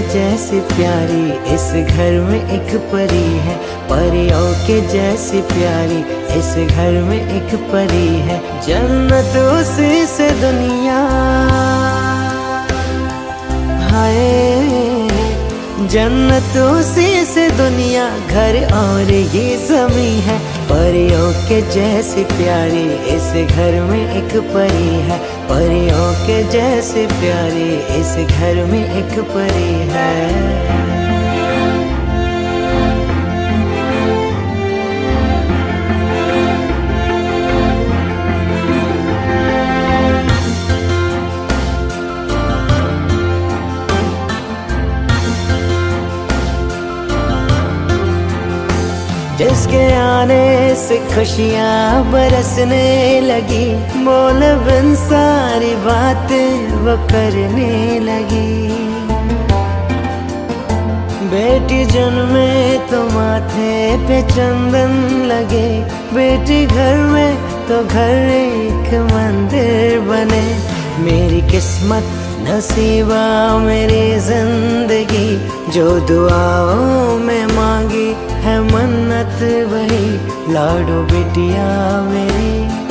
जैसी प्यारी, इस घर में एक परी है। परियों के जैसी प्यारी, इस घर में एक परी है। जन्नत उसी से दुनिया। हाय, जन्नत उसी से दुनिया। घर और ये जमी है। परियों के जैसे प्यारी, इस घर में एक परी है। परियों के जैसे प्यारी, इस घर में एक परी है। जिसके आने से खुशियाँ बरसने लगी बोल बिन सारी बातें वो करने लगी। बेटी जन्मे तो माथे पे चंदन लगे, बेटी घर में तो घर एक मंदिर बने। मेरी किस्मत नसीबा मेरी ज़िंदगी, जो दुआओं में मांगी है मन्नत वही, लाडो बेटिया मेरी।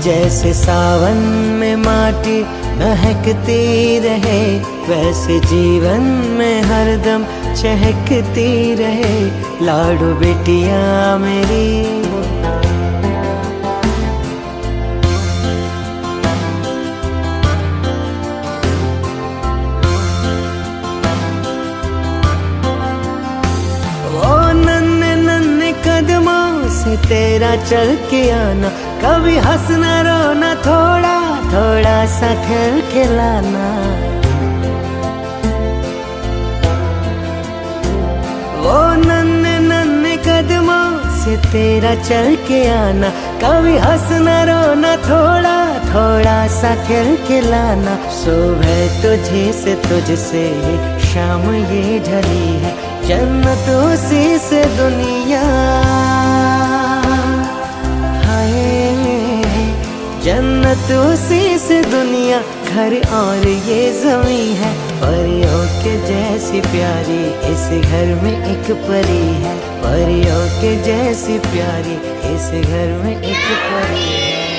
जैसे सावन में माटी महकती रहे, वैसे जीवन में हरदम चहकती रहे, लाडो बेटिया मेरी। तेरा चल के आना। कभी हंसना रोना, थोड़ा थोड़ा सा खेल खिलाना। वो नन्ने नन्ने कदमों से तेरा चल के आना। कभी हंसना रोना, थोड़ा थोड़ा सा खेल खिलाना। सुबह तुझे से तुझसे, शाम ये ढली है। जन्नत से दुनिया। जन्नत उसी से दुनिया, घर और ये जमी है। परियों के जैसी प्यारी, इस घर में एक परी है। परियों के जैसी प्यारी, इस घर में एक परी है।